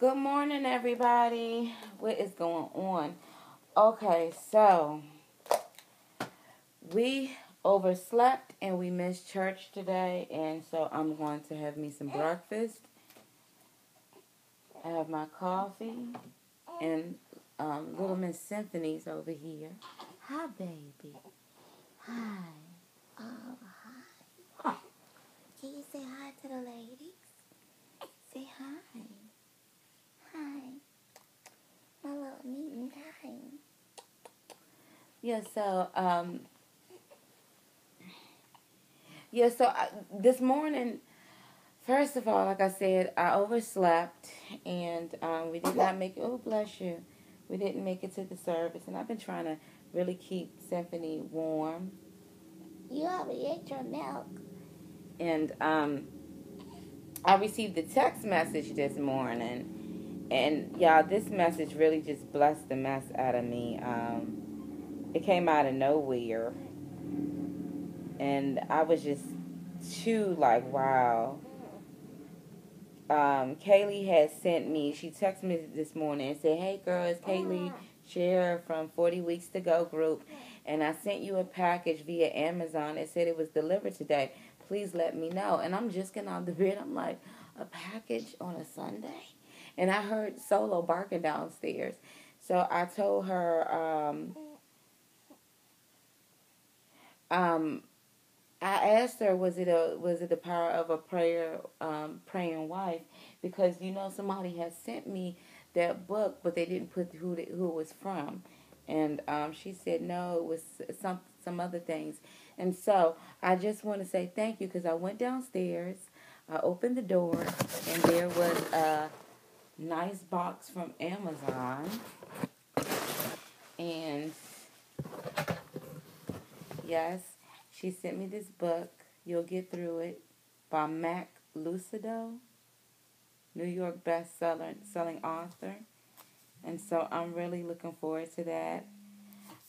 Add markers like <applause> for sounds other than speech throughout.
Good morning, everybody. What is going on? Okay, so we overslept and we missed church today, and so I'm going to have me some breakfast. I have my coffee, and um, little Miss Symphony's over here. Hi, baby. Hi. Oh, hi. Can you say hi to the ladies? Say hi. Hi. My little meeting time. Yeah, so, um, yeah, so I, this morning, first of all, like I said, I overslept and um, we did not make it. Oh, bless you. We didn't make it to the service, and I've been trying to really keep Symphony warm. You already ate your milk. And um, I received a text message this morning, and y'all, this message really just blessed the mess out of me. Um, it came out of nowhere, and I was just too like, wow. Um, Kaylee had sent me. She texted me this morning and said, "Hey, girl, it's Kaylee Share from Forty Weeks to Go group, and I sent you a package via Amazon. It said it was delivered today." please let me know. And I'm just getting out of the bed. I'm like, a package on a Sunday? And I heard Solo barking downstairs. So I told her, um, um, I asked her, was it a was it the power of a prayer, um, praying wife? Because you know somebody has sent me that book, but they didn't put who the, who it was from, and um, she said no, it was some some other things. And so I just want to say thank you because I went downstairs, I opened the door, and there was a nice box from Amazon. And yes, she sent me this book, You'll Get Through It, by Max Lucado, New York bestseller selling author. And so I'm really looking forward to that.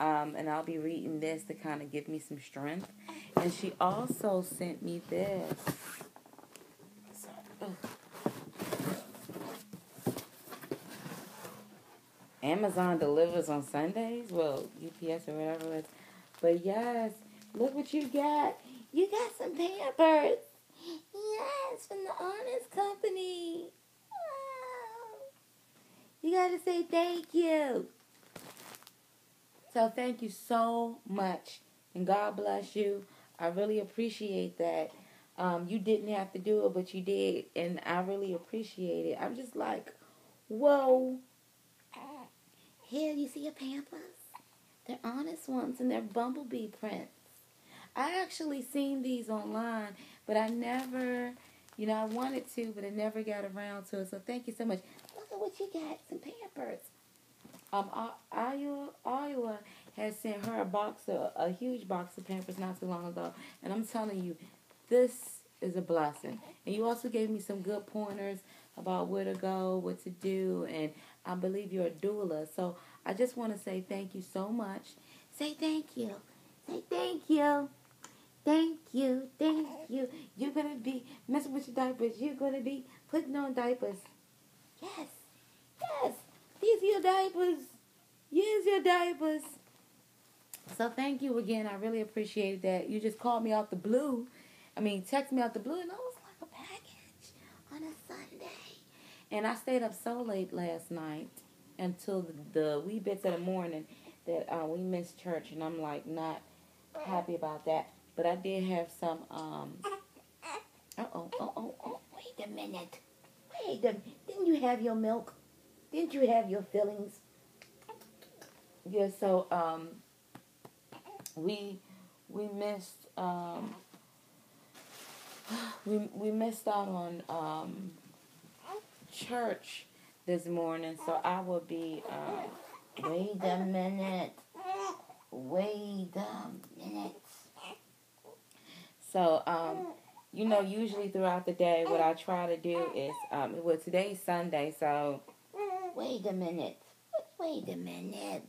Um, and I'll be reading this to kind of give me some strength. And she also sent me this. Amazon delivers on Sundays. Well, UPS or whatever it is. But yes, look what you got. You got some Pampers. Yes, from the Honest Company. Wow. You gotta say thank you. So thank you so much. And God bless you. I really appreciate that. Um, you didn't have to do it, but you did. And I really appreciate it. I'm just like, whoa. Here, you see your Pampers? They're honest ones and they're bumblebee prints. I actually seen these online, but I never, you know, I wanted to, but I never got around to it. So thank you so much. Look at what you got, some Pampers. Um, Iowa, Iowa has sent her a box, of, a huge box of Pampers not too long ago, and I'm telling you, this is a blessing. And you also gave me some good pointers about where to go, what to do, and I believe you're a doula. So I just want to say thank you so much. Say thank you. Say thank you. Thank you. Thank you. You're going to be messing with your diapers. You're going to be putting on diapers. Yes. Yes. These are your diapers. Use your diapers. So thank you again. I really appreciate that. You just called me out the blue. I mean, text me out the blue, and it was like a package on a Sunday. And I stayed up so late last night until the, the wee bits of the morning that uh, we missed church, and I'm like not happy about that. But I did have some. Um, uh oh, oh, oh, oh! Wait a minute. Wait a. Didn't you have your milk? Didn't you have your fillings? Yeah, so um, we we missed um, we we missed out on um, church this morning, so I will be. Um, wait a minute. Wait a minute. So um, you know, usually throughout the day, what I try to do is um, well, today's Sunday, so Wait a minute. Wait a minute.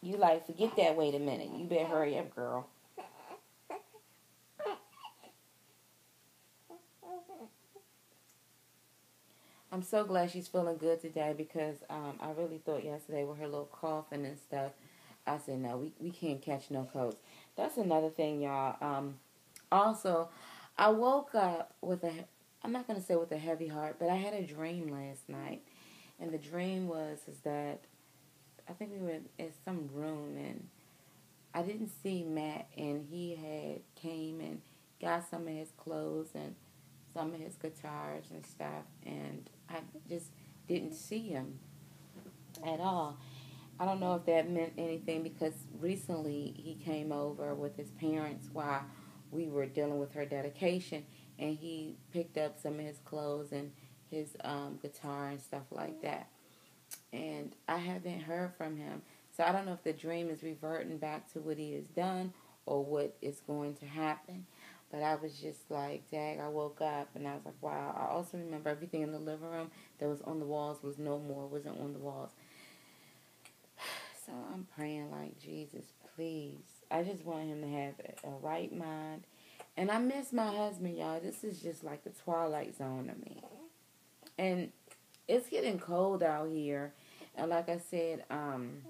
You like, forget that wait a minute. You better hurry up, girl. I'm so glad she's feeling good today because um, I really thought yesterday with her little coughing and stuff, I said, no, we, we can't catch no colds. That's another thing, y'all. Um, also, I woke up with a, I'm not going to say with a heavy heart, but I had a dream last night. And the dream was is that I think we were in some room and I didn't see Matt and he had came and got some of his clothes and some of his guitars and stuff and I just didn't see him at all. I don't know if that meant anything because recently he came over with his parents while we were dealing with her dedication and he picked up some of his clothes and his um, guitar and stuff like that. And I haven't heard from him. So I don't know if the dream is reverting back to what he has done or what is going to happen. But I was just like, dag, I woke up and I was like, wow. I also remember everything in the living room that was on the walls was no more, wasn't on the walls. <sighs> So I'm praying like, Jesus, please. I just want him to have a right mind. And I miss my husband, y'all. This is just like the twilight zone to me. And it's getting cold out here. And like I said, um,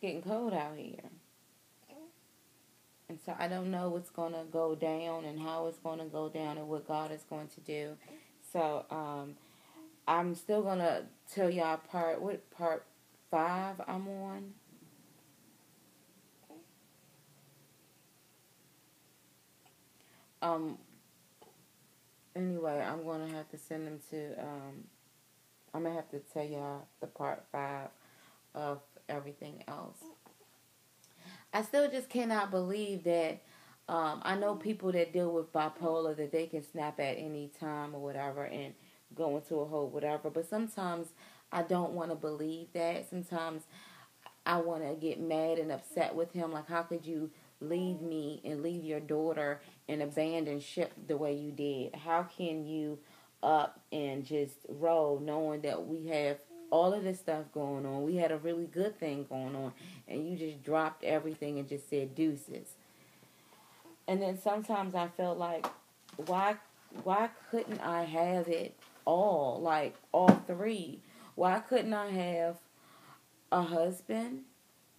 getting cold out here. And so I don't know what's going to go down and how it's going to go down and what God is going to do. So um, I'm still going to tell y'all part, what part five I'm on. Um, anyway, I'm going to have to send them to, um, I'm going to have to tell y'all the part five of everything else. I still just cannot believe that. Um, I know people that deal with bipolar that they can snap at any time or whatever and go into a hole, whatever. But sometimes I don't want to believe that. Sometimes I want to get mad and upset with him. Like, how could you leave me and leave your daughter and abandon ship the way you did? How can you up and just roll knowing that we have all of this stuff going on. We had a really good thing going on, and you just dropped everything and just said deuces. And then sometimes I felt like, why, why couldn't I have it all, like all three? Why couldn't I have a husband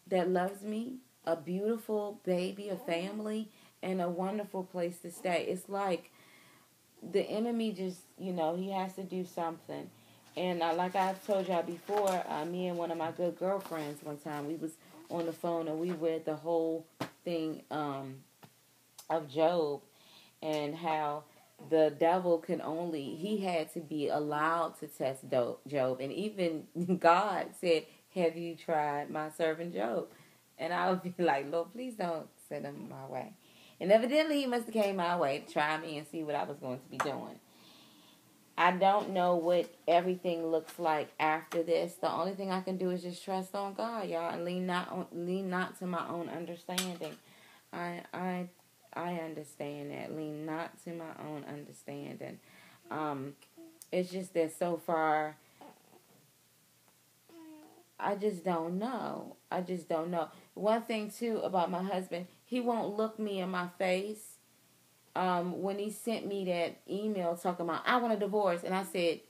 that loves me, a beautiful baby, a family, and a wonderful place to stay? It's like the enemy just, you know, he has to do something and uh, like I've told y'all before, uh, me and one of my good girlfriends one time, we was on the phone and we read the whole thing um, of Job and how the devil can only, he had to be allowed to test Job. And even <laughs> God said, have you tried my servant Job? And I would be <laughs> like, Lord, please don't send him my way. And evidently he must have came my way to try me and see what I was going to be doing. I don't know what everything looks like after this. The only thing I can do is just trust on God, y'all, and lean not on, lean not to my own understanding. I I I understand that. Lean not to my own understanding. Um, it's just that so far, I just don't know. I just don't know. One thing too about my husband, he won't look me in my face um, when he sent me that email talking about I want a divorce, and I said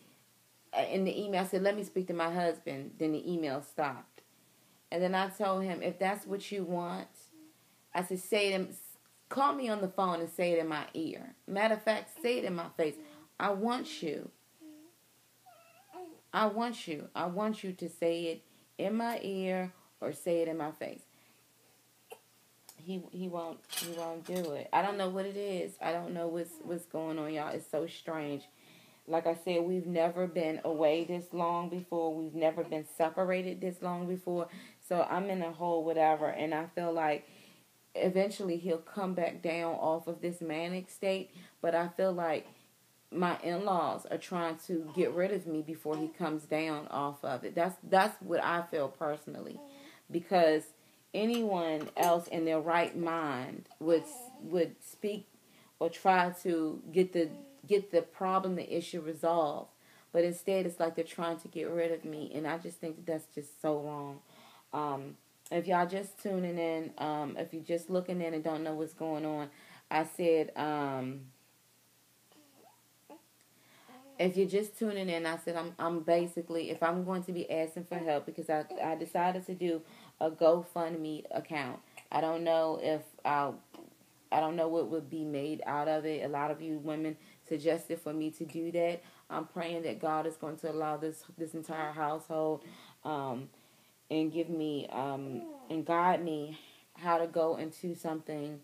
uh, in the email I said let me speak to my husband. Then the email stopped, and then I told him if that's what you want, I said say it. call me on the phone and say it in my ear. Matter of fact, say it in my face. I want you. I want you. I want you to say it in my ear or say it in my face he he won't he won't do it. I don't know what it is. I don't know what's what's going on, y'all. It's so strange. Like I said, we've never been away this long before. We've never been separated this long before. So I'm in a hole, whatever, and I feel like eventually he'll come back down off of this manic state. But I feel like my in-laws are trying to get rid of me before he comes down off of it. That's that's what I feel personally, because anyone else in their right mind would would speak or try to get the get the problem, the issue resolved. But instead, it's like they're trying to get rid of me, and I just think that that's just so wrong. Um, if y'all just tuning in, um, if you're just looking in and don't know what's going on, I said um, if you're just tuning in, I said I'm I'm basically if I'm going to be asking for help because I I decided to do a GoFundMe account. I don't know if I'll I don't know what would be made out of it. A lot of you women suggested for me to do that. I'm praying that God is going to allow this this entire household um, and give me um, and guide me how to go into something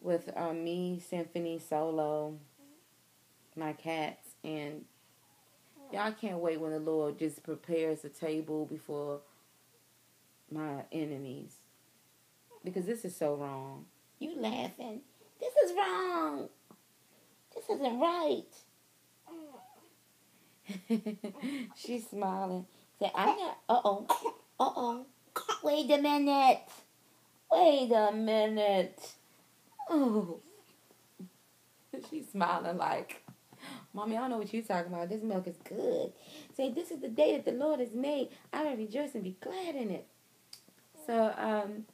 with um, me, Symphony, Solo, my cats, and y'all can't wait when the Lord just prepares a table before my enemies. Because this is so wrong. You laughing. This is wrong. This isn't right. <laughs> She's smiling. Say, I'm not. Uh oh. <coughs> Uh oh. Wait a minute. Wait a minute. Oh. <laughs> She's smiling like, Mommy, I don't know what you're talking about. This milk is good. Say, this is the day that the Lord has made. I will rejoice and be glad in it. So, um,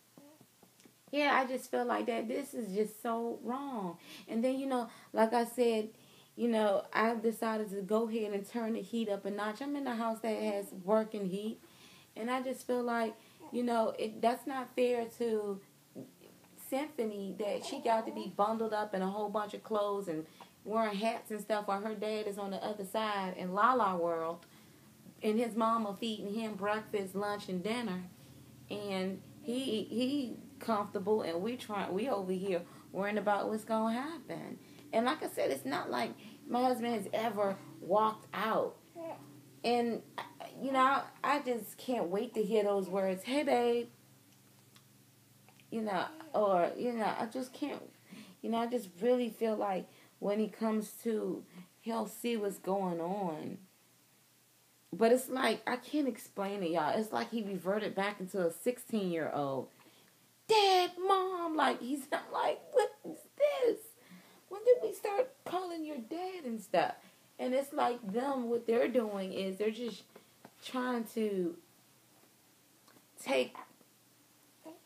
yeah, I just feel like that. This is just so wrong. And then, you know, like I said, you know, I've decided to go ahead and turn the heat up a notch. I'm in a house that has working heat. And I just feel like, you know, it that's not fair to Symphony that she got to be bundled up in a whole bunch of clothes and wearing hats and stuff while her dad is on the other side in La La World and his mama feeding him breakfast, lunch, and dinner. And he he comfortable and we try we over here worrying about what's gonna happen. And like I said, it's not like my husband has ever walked out. And you know, I just can't wait to hear those words. Hey, babe. You know, or you know, I just can't. You know, I just really feel like when he comes to, he'll see what's going on. But it's like I can't explain it, y'all. It's like he reverted back into a sixteen year old. Dad, mom, like he's not like, what is this? When did we start calling your dad and stuff? And it's like them, what they're doing is they're just trying to take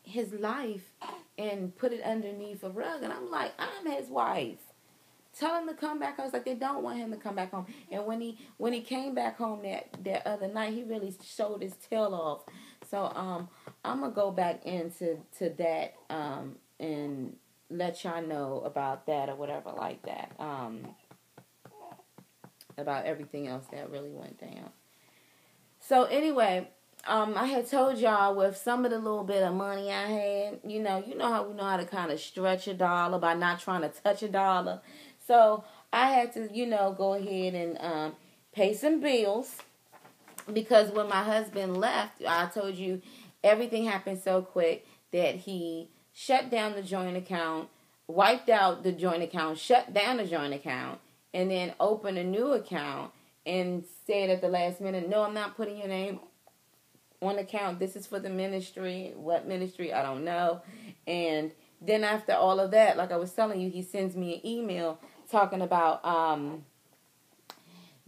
his life and put it underneath a rug. And I'm like, I'm his wife. Tell him to come back. I was like, they don't want him to come back home. And when he when he came back home that that other night, he really showed his tail off. So um, I'm gonna go back into to that um and let y'all know about that or whatever like that. Um, about everything else that really went down. So anyway, um, I had told y'all with some of the little bit of money I had, you know, you know how we know how to kind of stretch a dollar by not trying to touch a dollar. So I had to, you know, go ahead and um, pay some bills because when my husband left, I told you everything happened so quick that he shut down the joint account, wiped out the joint account, shut down the joint account, and then opened a new account and said at the last minute, "No, I'm not putting your name on account. This is for the ministry. What ministry? I don't know." And then after all of that, like I was telling you, he sends me an email talking about um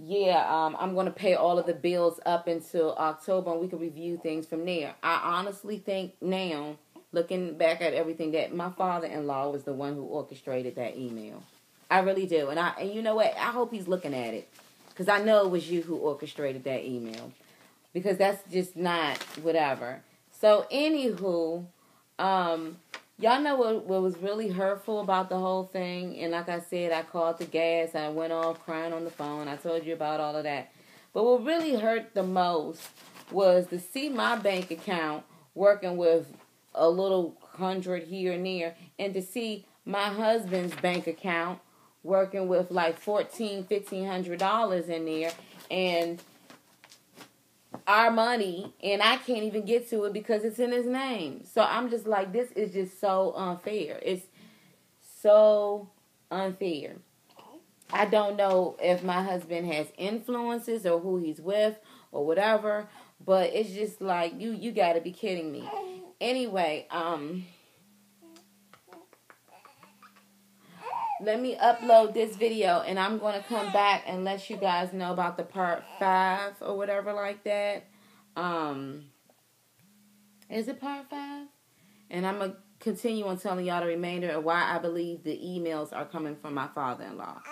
yeah, um, I'm going to pay all of the bills up until October and we can review things from there. I honestly think now, looking back at everything, that my father in law was the one who orchestrated that email. I really do. And I and you know what? I hope he's looking at it because I know it was you who orchestrated that email because that's just not whatever. So, anywho, um, y'all know what, what was really hurtful about the whole thing. And like I said, I called the gas. I went off crying on the phone. I told you about all of that. But what really hurt the most was to see my bank account working with a little hundred here and there, and to see my husband's bank account working with like fourteen, fifteen hundred dollars in there, and our money, and I can't even get to it because it's in his name. So I'm just like, this is just so unfair. It's so unfair. I don't know if my husband has influences or who he's with or whatever, but it's just like you you got to be kidding me. Anyway, um let me upload this video and I'm going to come back and let you guys know about the part 5 or whatever like that. Um Is it part 5? And I'm going to continue on telling y'all the remainder of why I believe the emails are coming from my father-in-law.